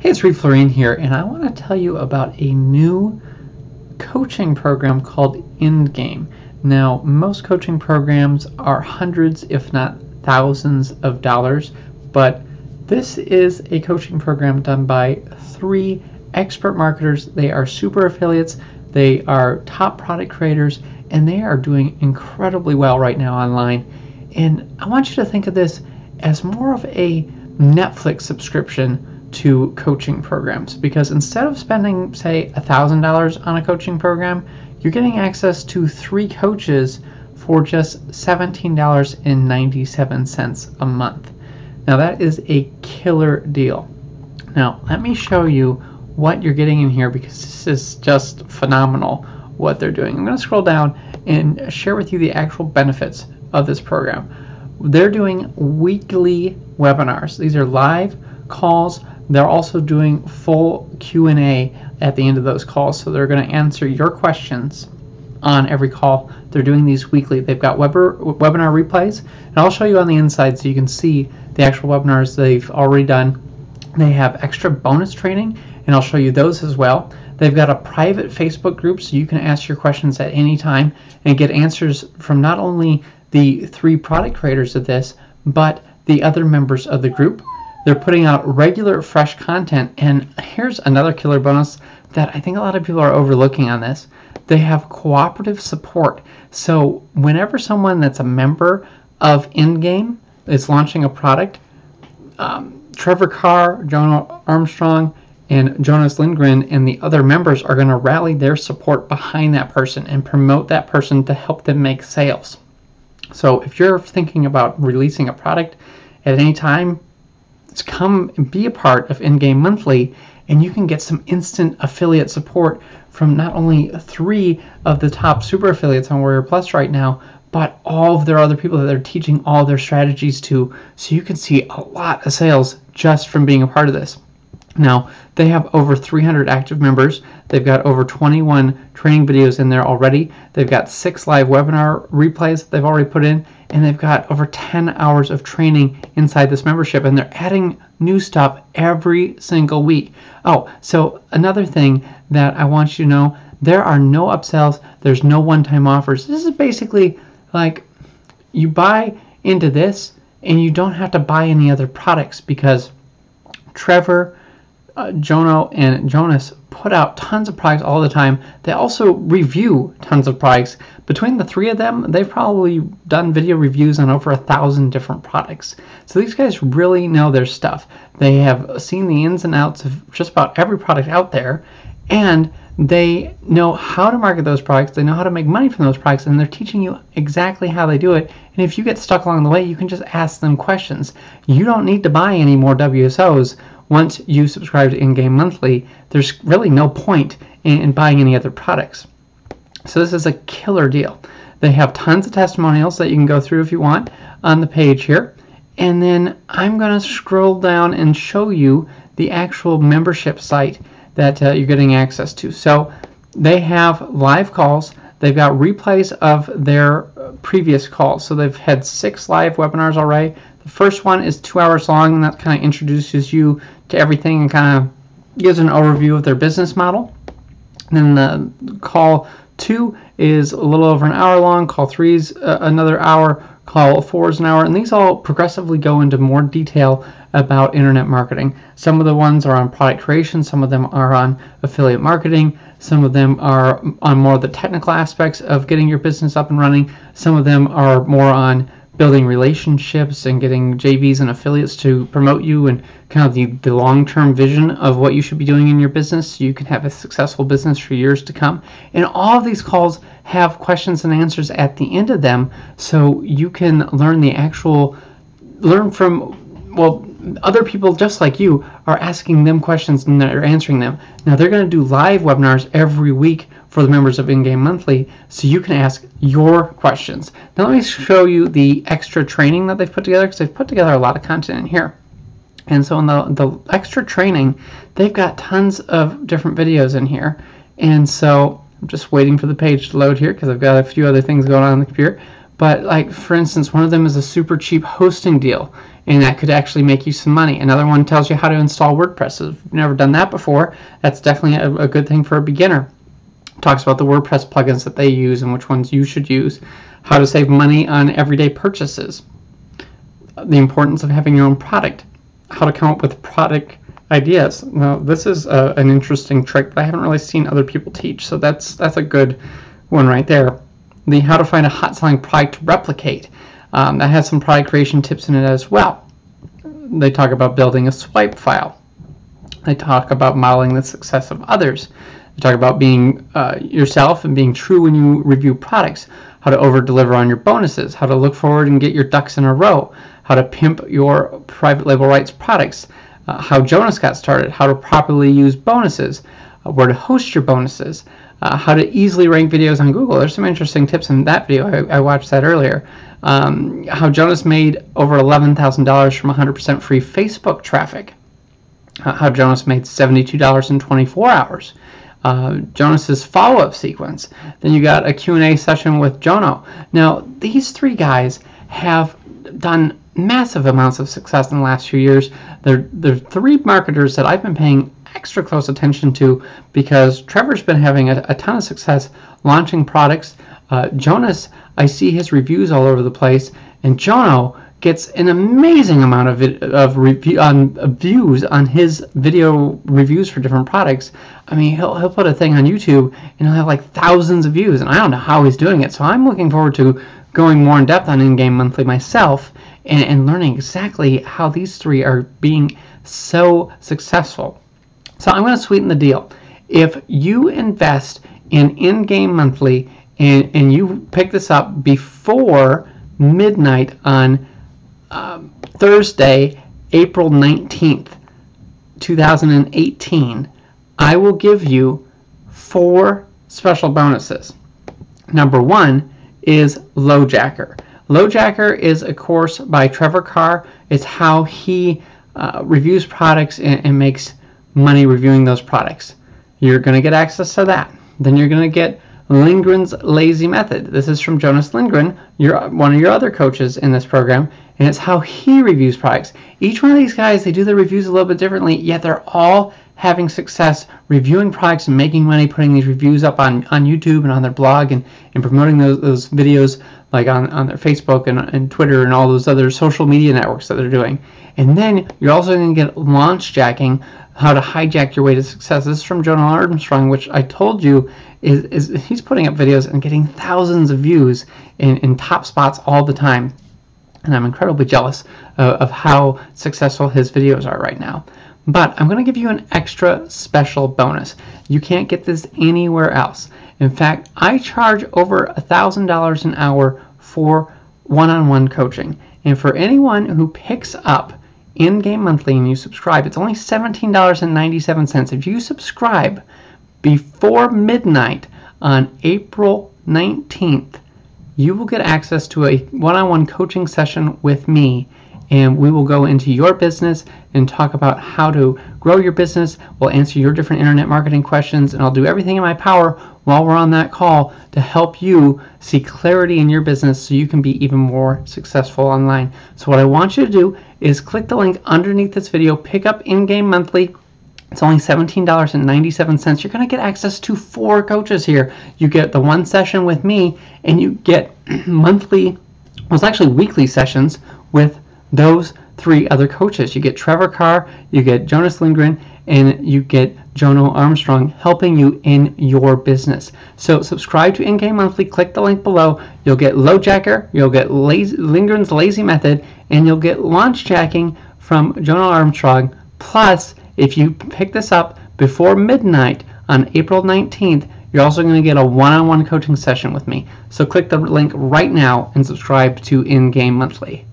Hey, it's Reed Floren here, and I want to tell you about a new coaching program called Endgame. Now, most coaching programs are hundreds, if not thousands, of dollars, but this is a coaching program done by three expert marketers. They are super affiliates, they are top product creators, and they are doing incredibly well right now online. And I want you to think of this as more of a Netflix subscription to coaching programs because instead of spending, say, $1,000 on a coaching program, you're getting access to three coaches for just $17.97 a month. Now, that is a killer deal. Now, let me show you what you're getting in here because this is just phenomenal what they're doing. I'm going to scroll down and share with you the actual benefits of this program. They're doing weekly webinars. These are live calls they're also doing full Q&A at the end of those calls, so they're going to answer your questions on every call. They're doing these weekly. They've got webinar replays, and I'll show you on the inside so you can see the actual webinars they've already done. They have extra bonus training, and I'll show you those as well. They've got a private Facebook group so you can ask your questions at any time and get answers from not only the three product creators of this, but the other members of the group. They're putting out regular, fresh content. And here's another killer bonus that I think a lot of people are overlooking on this. They have cooperative support. So whenever someone that's a member of Endgame is launching a product, um, Trevor Carr, Jono Armstrong, and Jonas Lindgren and the other members are going to rally their support behind that person and promote that person to help them make sales. So if you're thinking about releasing a product at any time, come and be a part of Endgame Monthly, and you can get some instant affiliate support from not only three of the top super affiliates on Warrior Plus right now, but all of their other people that they're teaching all their strategies to. So you can see a lot of sales just from being a part of this. Now, they have over 300 active members. They've got over 21 training videos in there already. They've got six live webinar replays that they've already put in, and they've got over 10 hours of training inside this membership, and they're adding new stuff every single week. Oh, so another thing that I want you to know there are no upsells, there's no one time offers. This is basically like you buy into this and you don't have to buy any other products because Trevor uh, Jono and Jonas put out tons of products all the time. They also review tons of products. Between the three of them, they've probably done video reviews on over a thousand different products. So these guys really know their stuff. They have seen the ins and outs of just about every product out there, and they know how to market those products. They know how to make money from those products, and they're teaching you exactly how they do it. And if you get stuck along the way, you can just ask them questions. You don't need to buy any more WSOs once you subscribe to Endgame Monthly, there's really no point in, in buying any other products. So this is a killer deal. They have tons of testimonials that you can go through if you want on the page here. And then I'm going to scroll down and show you the actual membership site that uh, you're getting access to. So they have live calls. They've got replays of their previous calls. So they've had six live webinars already. The first one is two hours long, and that kind of introduces you to everything and kind of gives an overview of their business model. And then the call two is a little over an hour long. Call three is uh, another hour. Call four is an hour. And these all progressively go into more detail about internet marketing. Some of the ones are on product creation, some of them are on affiliate marketing, some of them are on more of the technical aspects of getting your business up and running, some of them are more on building relationships and getting JVs and affiliates to promote you and kind of the, the long term vision of what you should be doing in your business so you can have a successful business for years to come. And all of these calls have questions and answers at the end of them so you can learn the actual, learn from, well, other people just like you are asking them questions and they're answering them. Now they're going to do live webinars every week for the members of Endgame Monthly so you can ask your questions. Now let me show you the extra training that they've put together because they've put together a lot of content in here. And so in the, the extra training, they've got tons of different videos in here. And so I'm just waiting for the page to load here because I've got a few other things going on in the computer. But like for instance, one of them is a super cheap hosting deal, and that could actually make you some money. Another one tells you how to install WordPress. If you've never done that before, that's definitely a, a good thing for a beginner. Talks about the WordPress plugins that they use and which ones you should use. How to save money on everyday purchases. The importance of having your own product. How to come up with product ideas. Now, this is a, an interesting trick that I haven't really seen other people teach, so that's that's a good one right there. The how to find a hot selling product to replicate. Um, that has some product creation tips in it as well. They talk about building a swipe file. They talk about modeling the success of others. They talk about being uh, yourself and being true when you review products. How to over deliver on your bonuses. How to look forward and get your ducks in a row. How to pimp your private label rights products uh, how Jonas got started, how to properly use bonuses, uh, where to host your bonuses, uh, how to easily rank videos on Google. There's some interesting tips in that video. I, I watched that earlier. Um, how Jonas made over $11,000 from 100% free Facebook traffic. Uh, how Jonas made $72 in 24 hours. Uh, Jonas's follow-up sequence. Then you got a Q&A session with Jono. Now, these three guys have done massive amounts of success in the last few years. They're, they're three marketers that I've been paying extra close attention to because Trevor's been having a, a ton of success launching products. Uh, Jonas, I see his reviews all over the place, and Jono gets an amazing amount of it, of review on uh, views on his video reviews for different products. I mean, he'll he'll put a thing on YouTube and he'll have like thousands of views, and I don't know how he's doing it. So I'm looking forward to going more in depth on Endgame monthly myself and, and learning exactly how these three are being so successful. So I'm going to sweeten the deal. If you invest in Endgame monthly and, and you pick this up before midnight on um, Thursday, April 19th, 2018, I will give you four special bonuses. Number one is LoJacker. LoJacker is a course by Trevor Carr. It's how he uh, reviews products and, and makes money reviewing those products. You're going to get access to that. Then you're going to get Lindgren's Lazy Method. This is from Jonas Lindgren, you're one of your other coaches in this program, and it's how he reviews products. Each one of these guys, they do their reviews a little bit differently, yet they're all having success reviewing products and making money, putting these reviews up on, on YouTube and on their blog and, and promoting those, those videos like on, on their Facebook and, and Twitter and all those other social media networks that they're doing. And then you're also going to get launch jacking, how to hijack your way to success. This is from Jono Armstrong, which I told you is, is he's putting up videos and getting thousands of views in, in top spots all the time. And I'm incredibly jealous of how successful his videos are right now. But I'm going to give you an extra special bonus. You can't get this anywhere else. In fact, I charge over $1,000 an hour for one-on-one coaching. And for anyone who picks up Endgame monthly and you subscribe, it's only $17.97. If you subscribe before midnight on April 19th, you will get access to a one-on-one coaching session with me and we will go into your business and talk about how to grow your business. We'll answer your different internet marketing questions, and I'll do everything in my power while we're on that call to help you see clarity in your business so you can be even more successful online. So, what I want you to do is click the link underneath this video, pick up Endgame monthly. It's only $17.97. You're going to get access to four coaches here. You get the one session with me, and you get monthly, well, it's actually weekly sessions with those three other coaches. You get Trevor Carr, you get Jonas Lindgren, and you get Jono Armstrong helping you in your business. So subscribe to Endgame Monthly, click the link below. You'll get LoJacker, you'll get lazy, Lindgren's Lazy Method, and you'll get launch jacking from Jono Armstrong. Plus, if you pick this up before midnight on April 19th, you're also going to get a one-on-one coaching session with me. So click the link right now and subscribe to Endgame Monthly.